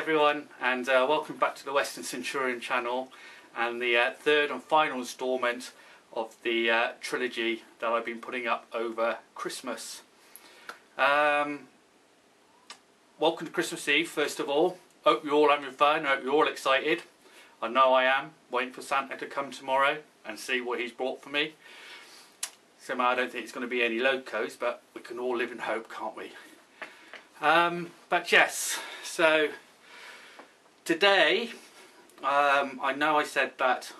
Everyone and uh, welcome back to the Western Centurion channel and the uh, third and final instalment of the uh, trilogy that I've been putting up over Christmas. Um, welcome to Christmas Eve first of all. Hope you're all having fun, hope you're all excited. I know I am, waiting for Santa to come tomorrow and see what he's brought for me. Somehow I don't think it's going to be any locos but we can all live in hope can't we? Um, but yes, so today um, I know I said that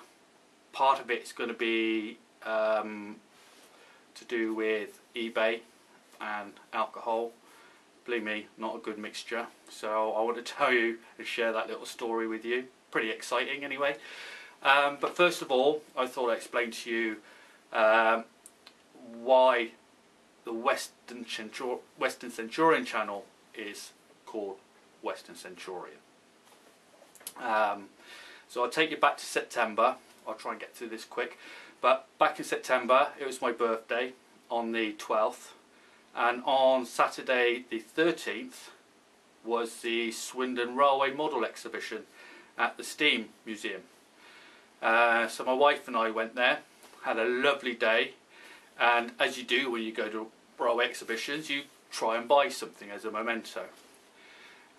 part of it's going to be um, to do with eBay and alcohol. Believe me, not a good mixture. So I want to tell you and share that little story with you. Pretty exciting anyway. Um, but first of all, I thought I'd explain to you um, why the Western, Centur Western Centurion channel is called Western Centurion. Um, so I'll take you back to September. I'll try and get through this quick. But back in September, it was my birthday on the 12th. And on Saturday the 13th was the Swindon Railway Model Exhibition at the Steam Museum. Uh, so my wife and I went there, had a lovely day. And as you do when you go to railway exhibitions, you try and buy something as a memento.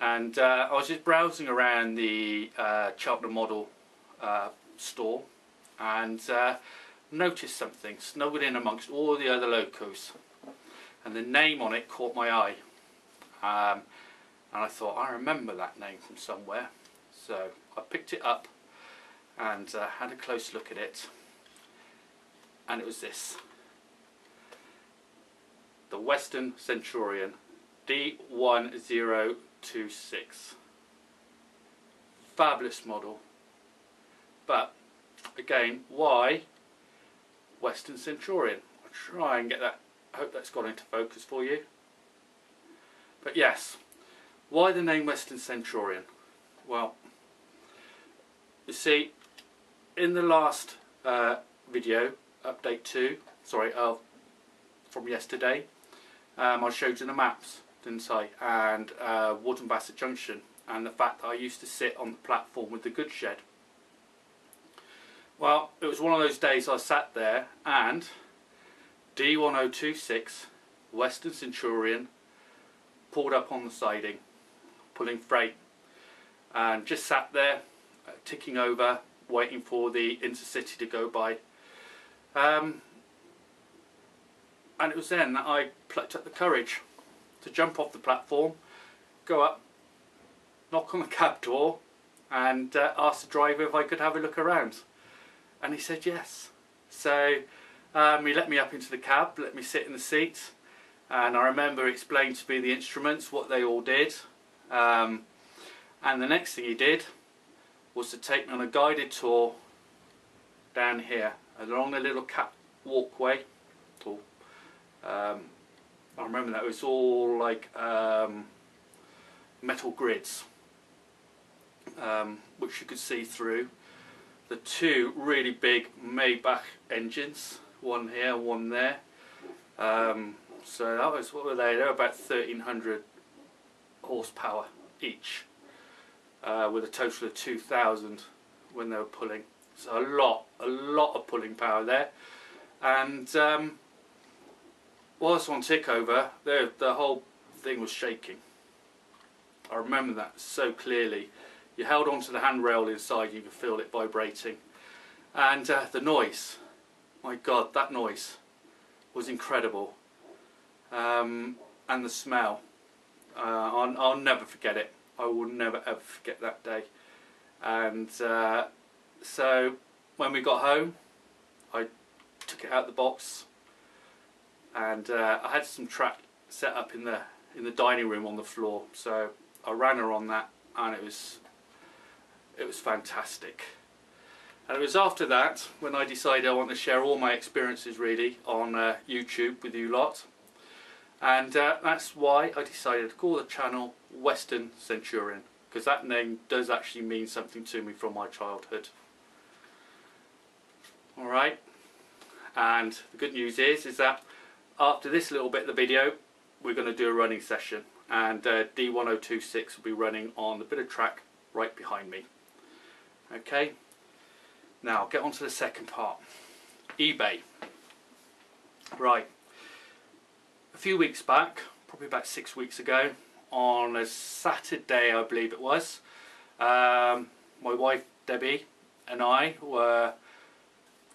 And uh, I was just browsing around the uh, Cheltenham Model uh, store and uh, noticed something snuggled in amongst all the other locos. And the name on it caught my eye. Um, and I thought, I remember that name from somewhere. So I picked it up and uh, had a close look at it. And it was this the Western Centurion D1026. Fabulous model. But again, why Western Centurion? I'll try and get that, I hope that's got into focus for you. But yes, why the name Western Centurion? Well, you see, in the last uh, video, update 2, sorry, uh, from yesterday, um, I showed you the maps, didn't I? And uh, Wootton Bassett Junction and the fact that I used to sit on the platform with the goods shed. Well, it was one of those days I sat there and D1026 Western Centurion pulled up on the siding, pulling freight, and just sat there, uh, ticking over, waiting for the intercity to go by. Um, and it was then that I plucked up the courage to jump off the platform, go up, knock on the cab door and uh, ask the driver if I could have a look around. And he said yes. So um, he let me up into the cab, let me sit in the seat and I remember he explained to me the instruments, what they all did. Um, and the next thing he did was to take me on a guided tour down here along the little cat walkway or um, I remember that it was all like um, metal grids um, which you could see through. The two really big Maybach engines one here one there. Um, so that was what were they? They were about 1300 horsepower each uh, with a total of 2000 when they were pulling. So a lot a lot of pulling power there. And um, whilst on tick over, the, the whole thing was shaking. I remember that so clearly. You held onto the handrail inside, you could feel it vibrating. And uh, the noise, my God, that noise was incredible. Um, and the smell, uh, I'll, I'll, never forget it. I will never ever forget that day. And uh, so when we got home, I took it out of the box, and uh, I had some track set up in the in the dining room on the floor so I ran her on that and it was it was fantastic. And it was after that when I decided I want to share all my experiences really on uh, YouTube with you lot. And uh, that's why I decided to call the channel Western Centurion because that name does actually mean something to me from my childhood. Alright and the good news is is that after this little bit of the video we're going to do a running session and uh, D1026 will be running on the bit of track right behind me. Okay, now get on to the second part. eBay. Right, a few weeks back, probably about six weeks ago, on a Saturday I believe it was, um, my wife Debbie and I were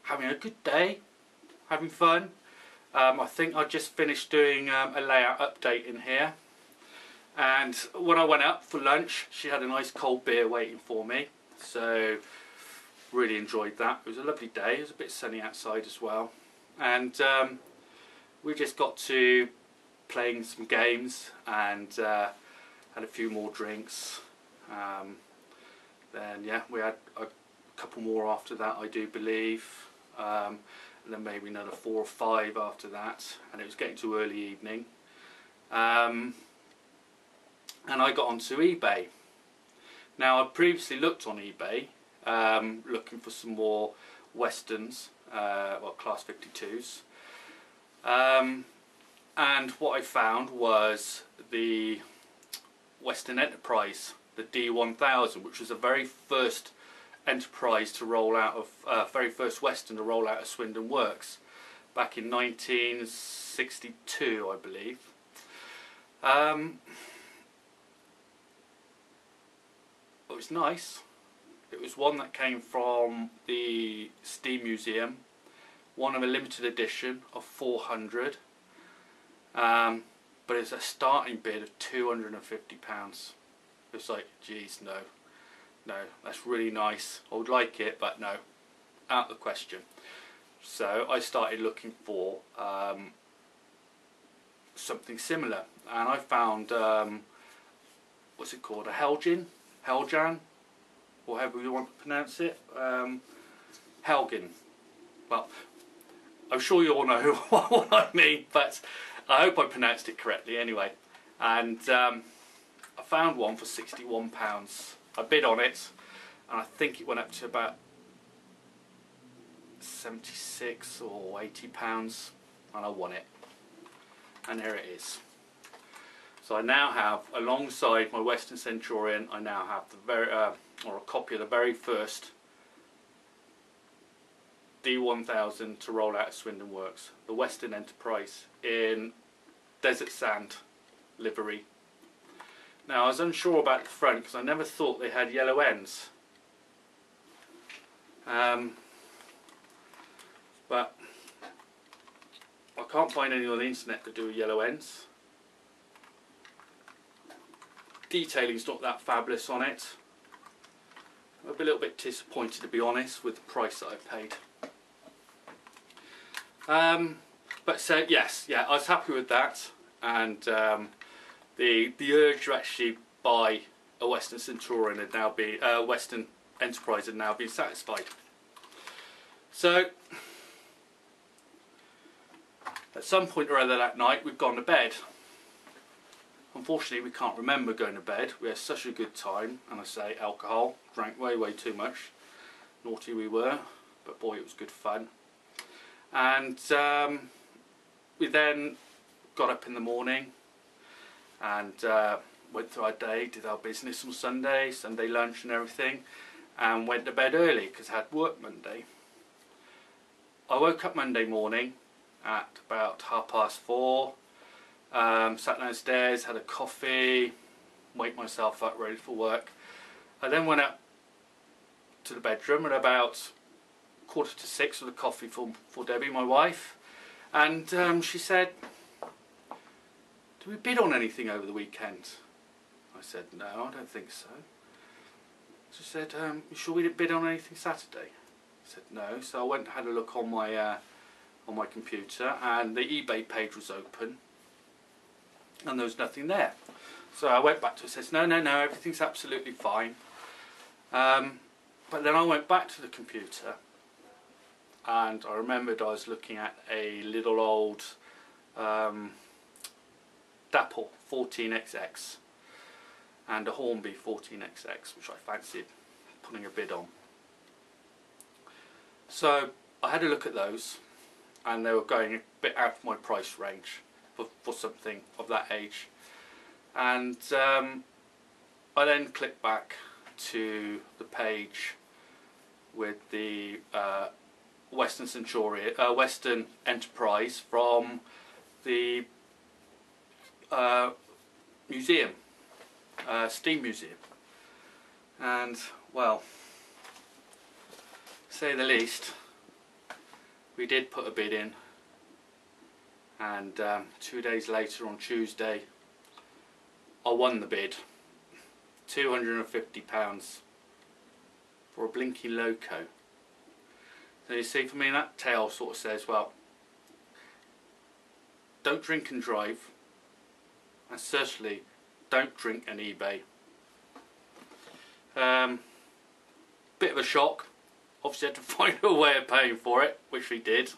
having a good day, having fun. Um, I think I just finished doing um, a layout update in here. And when I went out for lunch she had a nice cold beer waiting for me. So really enjoyed that. It was a lovely day, it was a bit sunny outside as well. And um, we just got to playing some games and uh, had a few more drinks. Um, then yeah we had a couple more after that I do believe. Um, and then maybe another four or five after that and it was getting to early evening. Um, and I got onto eBay. Now I previously looked on eBay um, looking for some more westerns uh, well class 52s um, and what I found was the Western Enterprise the D1000 which was the very first enterprise to roll out of uh, very first Western to roll out of Swindon Works back in 1962 I believe. Um, it was nice. It was one that came from the Steam Museum one of a limited edition of 400 um, but it's a starting bid of 250 pounds. It's like geez no no, that's really nice. I would like it, but no, out of the question. So I started looking for um, something similar, and I found um, what's it called, a Helgin, Heljan, or however you want to pronounce it, um, Helgin. Well, I'm sure you all know what I mean, but I hope I pronounced it correctly anyway. And um, I found one for £61 I bid on it and I think it went up to about 76 or 80 pounds and I won it. And there it is. So I now have alongside my Western Centurion I now have the very uh, or a copy of the very first D1000 to roll out of Swindon Works the Western Enterprise in desert sand livery now I was unsure about the front because I never thought they had yellow ends. Um, but I can't find anyone on the internet that do yellow ends. Detailing's not that fabulous on it. I'm a little bit disappointed to be honest with the price that I've paid. Um, but so yes, yeah, I was happy with that and um, the the urge to actually buy a Western Centurion had now been uh, Western Enterprise had now been satisfied. So at some point or other that night we've gone to bed. Unfortunately we can't remember going to bed. We had such a good time and I say alcohol, drank way way too much. Naughty we were, but boy it was good fun. And um, we then got up in the morning, and uh, went through our day, did our business on Sunday, Sunday lunch and everything, and went to bed early because I had work Monday. I woke up Monday morning at about half past four, um, sat downstairs, had a coffee, wake myself up ready for work. I then went up to the bedroom at about quarter to six with a coffee for, for Debbie, my wife, and um, she said, did we bid on anything over the weekend? I said, no, I don't think so. She said, um, you sure we didn't bid on anything Saturday? I said, no. So I went and had a look on my, uh, on my computer and the eBay page was open and there was nothing there. So I went back to it and says, no, no, no, everything's absolutely fine. Um, but then I went back to the computer and I remembered I was looking at a little old um, Dapol 14XX and a Hornby 14XX which I fancied putting a bid on. So I had a look at those and they were going a bit out of my price range for, for something of that age and um, I then clicked back to the page with the uh, Western Centurion, uh, Western Enterprise from the uh, museum, uh, Steam Museum, and well, say the least, we did put a bid in, and um, two days later on Tuesday, I won the bid, two hundred and fifty pounds for a blinky loco. So you see, for me, that tale sort of says, well, don't drink and drive, and certainly don't drink an eBay. Um, bit of a shock. Obviously, had to find a way of paying for it, which we did.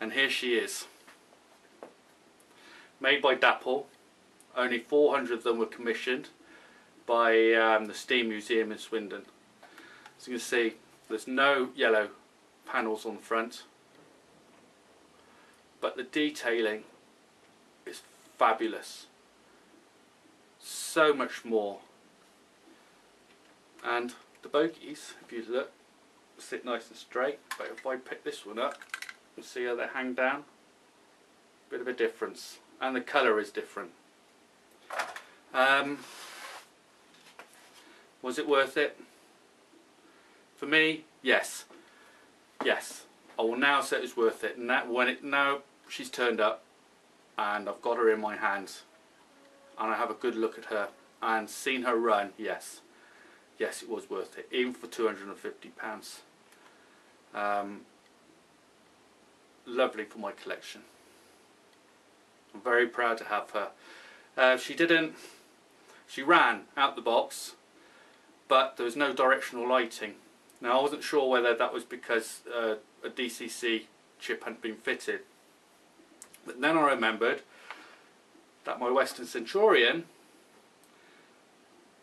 And here she is. Made by Dapol. Only 400 of them were commissioned by um, the Steam Museum in Swindon. As you can see, there's no yellow panels on the front, but the detailing fabulous. So much more. And the bogies, if you look, sit nice and straight, but if I pick this one up, you see how they hang down? Bit of a difference. And the colour is different. Um, was it worth it? For me, yes. Yes. I will now say it's worth it. Now, when it, now she's turned up and I've got her in my hands and I have a good look at her and seen her run, yes. Yes, it was worth it, even for £250. Um, lovely for my collection. I'm very proud to have her. Uh, she didn't, she ran out the box, but there was no directional lighting. Now I wasn't sure whether that was because uh, a DCC chip hadn't been fitted. But then I remembered that my Western Centurion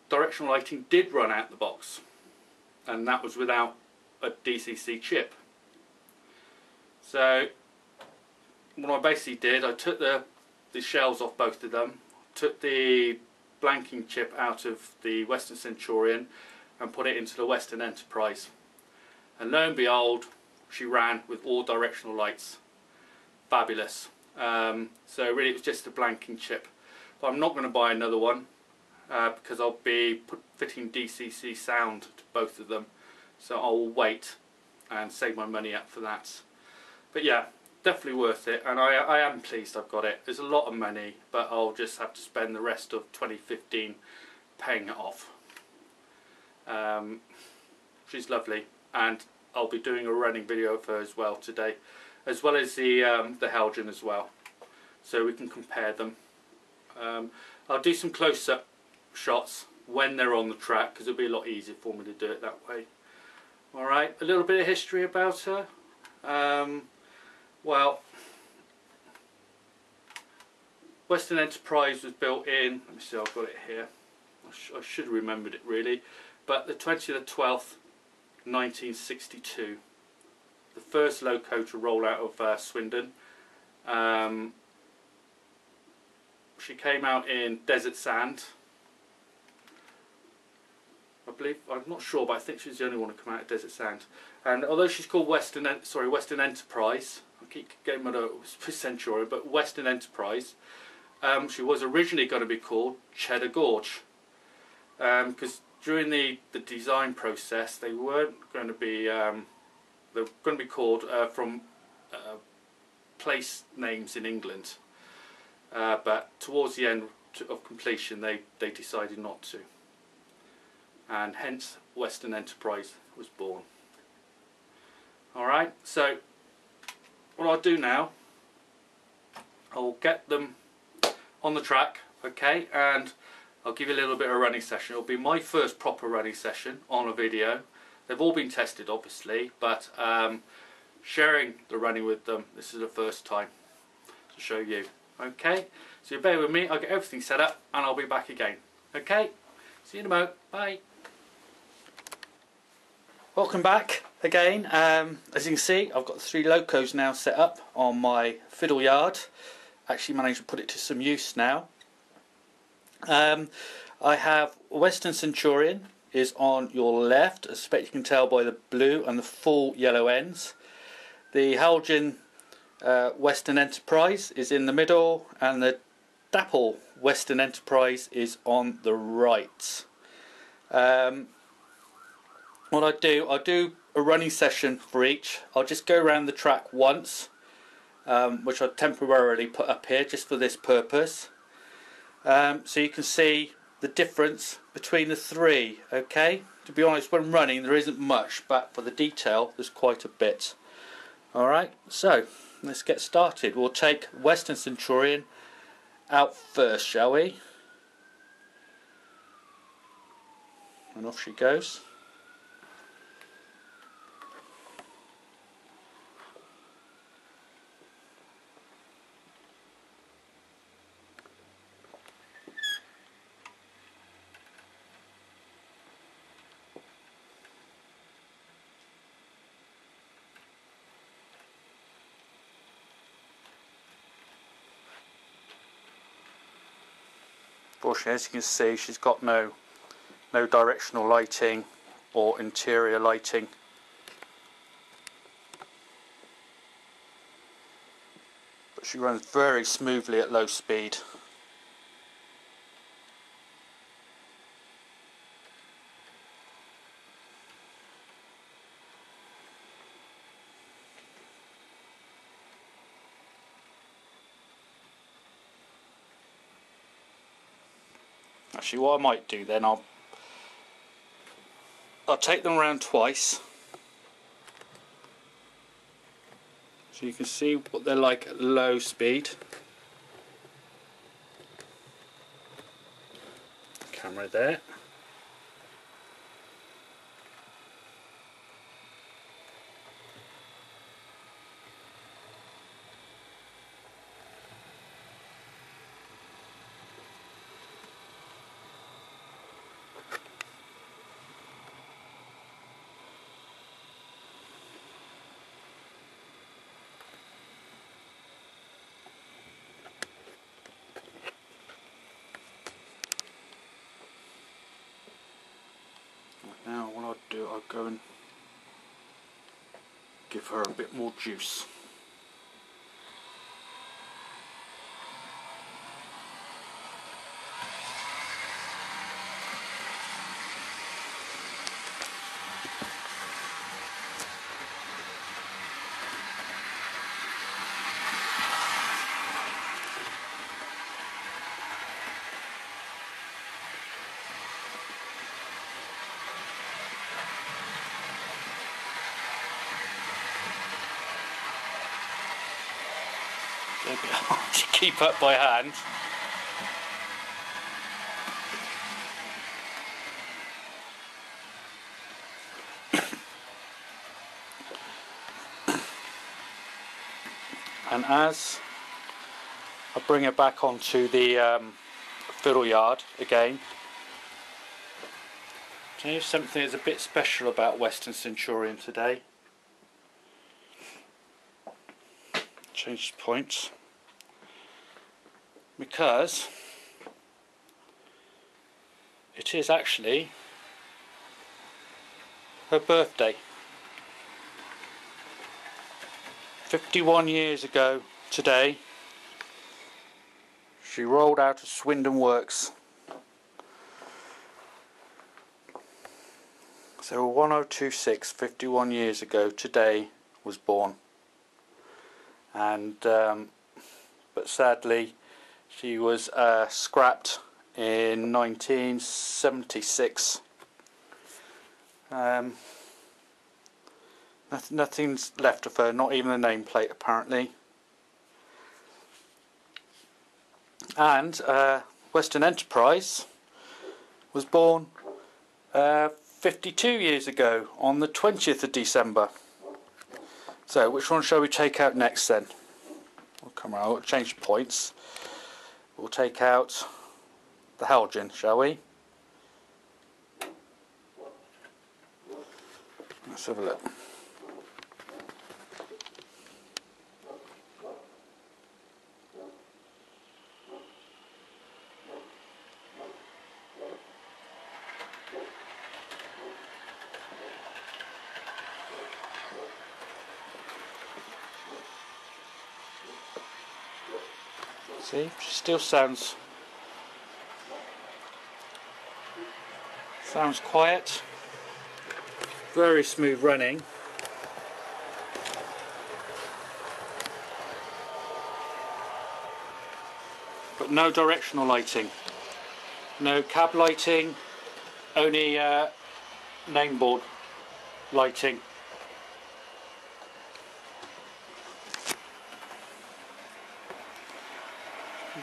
directional lighting did run out the box and that was without a DCC chip. So what I basically did, I took the, the shells off both of them, took the blanking chip out of the Western Centurion and put it into the Western Enterprise. And lo and behold, she ran with all directional lights. Fabulous. Um, so really it was just a blanking chip. But I'm not going to buy another one uh, because I'll be fitting DCC sound to both of them. So I'll wait and save my money up for that. But yeah, definitely worth it and I, I am pleased I've got it. It's a lot of money but I'll just have to spend the rest of 2015 paying it off. Um, she's lovely and I'll be doing a running video of her as well today as well as the um, the Helgen as well so we can compare them. Um, I'll do some close-up shots when they're on the track because it'll be a lot easier for me to do it that way. Alright, a little bit of history about her. Um, well, Western Enterprise was built in, let me see, I've got it here. I, sh I should have remembered it really, but the 20th of 12th, 1962. The first loco to roll out of uh, Swindon. Um, she came out in Desert Sand. I believe, I'm not sure, but I think she's the only one to come out of Desert Sand. And although she's called Western, sorry, Western Enterprise, I keep getting my Centurion, but Western Enterprise. Um, she was originally going to be called Cheddar Gorge because um, during the, the design process they weren't going to be um, they were going to be called uh, from uh, place names in England uh, but towards the end of completion they, they decided not to and hence Western Enterprise was born. Alright, so what I'll do now, I'll get them on the track, okay, and I'll give you a little bit of running session. It'll be my first proper running session on a video. They've all been tested, obviously, but um, sharing the running with them, this is the first time to show you. Okay, so you bear with me, I'll get everything set up and I'll be back again. Okay, see you in a moment, bye. Welcome back again. Um, as you can see, I've got three locos now set up on my fiddle yard. actually managed to put it to some use now. Um, I have Western Centurion is on your left, I suspect you can tell by the blue and the full yellow ends. The Heljan uh, Western Enterprise is in the middle and the Dapol Western Enterprise is on the right. Um, what I do, I do a running session for each. I'll just go around the track once, um, which I'll temporarily put up here just for this purpose. Um, so you can see the difference between the three, okay? To be honest, when running there isn't much, but for the detail there's quite a bit. Alright, so let's get started. We'll take Western Centurion out first, shall we? And off she goes. As you can see, she's got no no directional lighting or interior lighting. But she runs very smoothly at low speed. Actually, what I might do then, I'll I'll take them around twice, so you can see what they're like at low speed. Camera there. Now what I'll do, I'll go and give her a bit more juice. Bit hard to keep up by hand. and as I bring it back onto the um, fiddle yard again, you something that's a bit special about Western Centurion today. change points because it is actually her birthday. 51 years ago today she rolled out of Swindon Works. So 1026 51 years ago today was born. And um, but sadly she was uh, scrapped in 1976 um, nothing, nothing's left of her not even the nameplate apparently and uh, Western Enterprise was born uh, 52 years ago on the 20th of December so, which one shall we take out next then? We'll come around, we'll change points. We'll take out the Heljan, shall we? Let's have a look. Still sounds sounds quiet. Very smooth running. But no directional lighting. No cab lighting, only uh, nameboard lighting.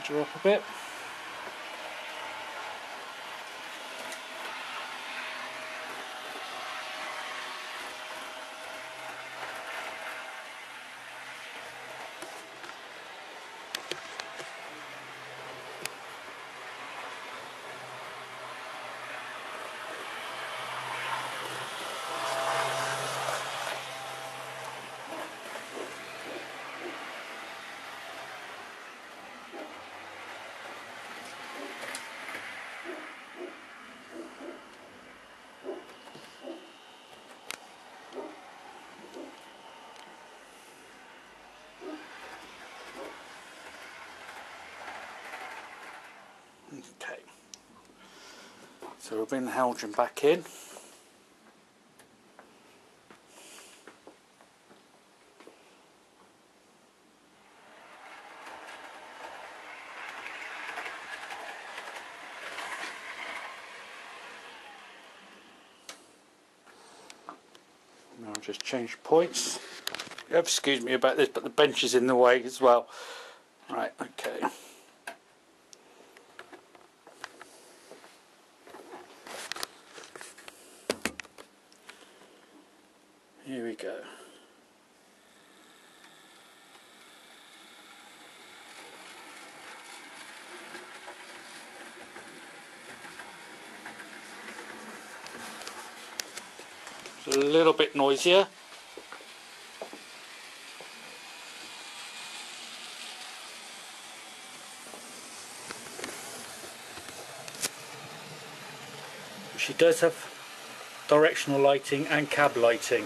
Up a bit. Okay. So we'll bring the halogen back in. Now I'll just change points. Excuse me about this, but the bench is in the way as well. Right, okay. Here we go. It's a little bit noisier. She does have directional lighting and cab lighting.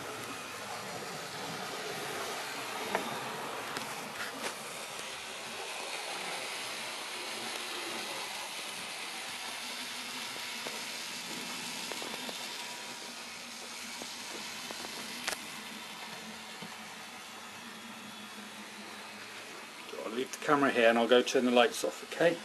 I'll leave the camera here and I'll go turn the lights off, okay?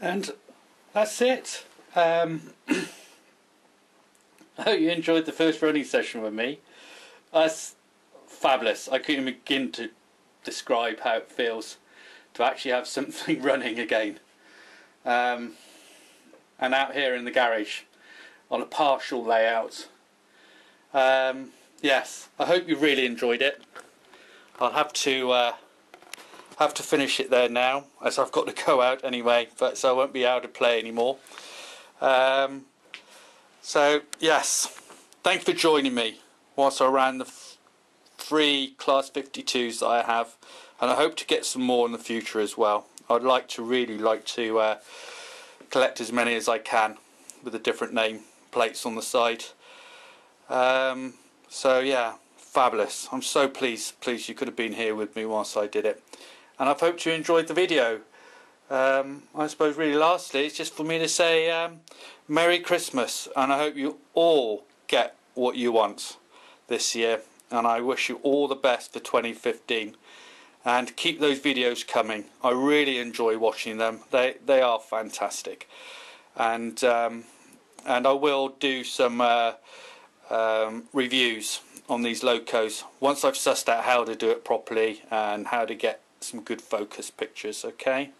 And that's it. Um, I hope you enjoyed the first running session with me. That's fabulous. I couldn't begin to describe how it feels to actually have something running again. Um, and out here in the garage on a partial layout. Um, yes, I hope you really enjoyed it. I'll have to uh, have to finish it there now, as I've got to go out anyway, but so I won't be able to play anymore. Um, so yes, thanks for joining me whilst I ran the three Class 52s that I have, and I hope to get some more in the future as well. I'd like to really like to uh, collect as many as I can with the different name plates on the side. Um, so yeah, fabulous. I'm so pleased, pleased you could have been here with me whilst I did it. And I hope you enjoyed the video. Um, I suppose really lastly, it's just for me to say um, Merry Christmas and I hope you all get what you want this year and I wish you all the best for 2015 and keep those videos coming. I really enjoy watching them. They they are fantastic, and um, and I will do some uh, um, reviews on these locos once I've sussed out how to do it properly and how to get some good focus pictures. Okay.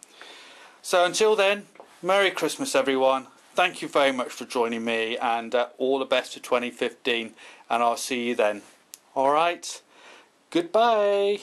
So until then, Merry Christmas, everyone. Thank you very much for joining me, and uh, all the best for 2015. And I'll see you then. All right. Goodbye.